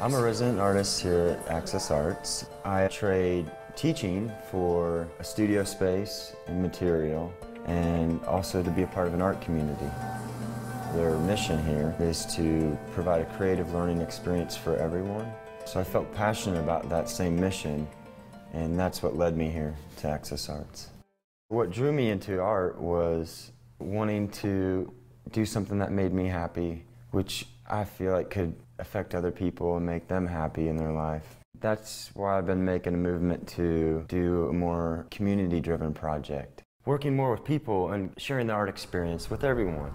I'm a resident artist here at Access Arts. I trade teaching for a studio space and material and also to be a part of an art community. Their mission here is to provide a creative learning experience for everyone. So I felt passionate about that same mission and that's what led me here to Access Arts. What drew me into art was wanting to do something that made me happy, which I feel like could affect other people and make them happy in their life. That's why I've been making a movement to do a more community driven project. Working more with people and sharing the art experience with everyone.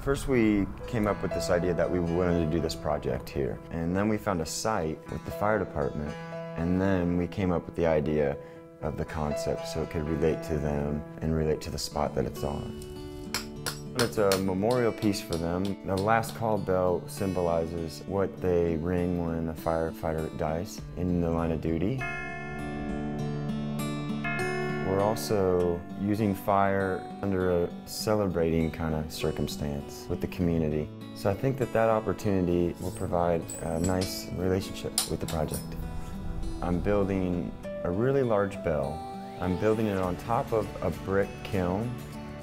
First, we came up with this idea that we wanted to do this project here. And then we found a site with the fire department. And then we came up with the idea of the concept so it could relate to them and relate to the spot that it's on. It's a memorial piece for them. The last call bell symbolizes what they ring when a firefighter dies in the line of duty. We're also using fire under a celebrating kind of circumstance with the community. So I think that that opportunity will provide a nice relationship with the project. I'm building a really large bell. I'm building it on top of a brick kiln.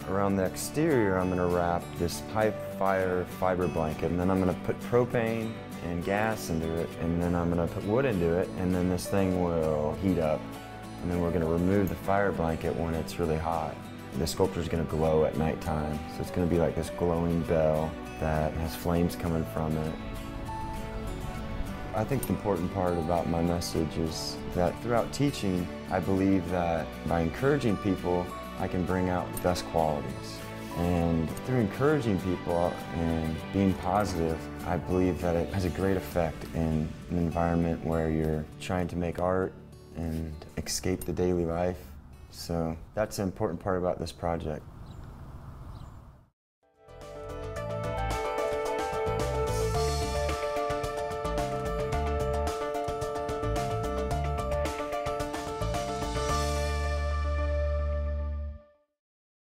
Around the exterior, I'm gonna wrap this pipe fire fiber blanket, and then I'm gonna put propane and gas into it, and then I'm gonna put wood into it, and then this thing will heat up. And then we're gonna remove the fire blanket when it's really hot. The sculpture's gonna glow at nighttime, so it's gonna be like this glowing bell that has flames coming from it. I think the important part about my message is that throughout teaching, I believe that by encouraging people, I can bring out the best qualities. And through encouraging people and being positive, I believe that it has a great effect in an environment where you're trying to make art and escape the daily life. So that's an important part about this project.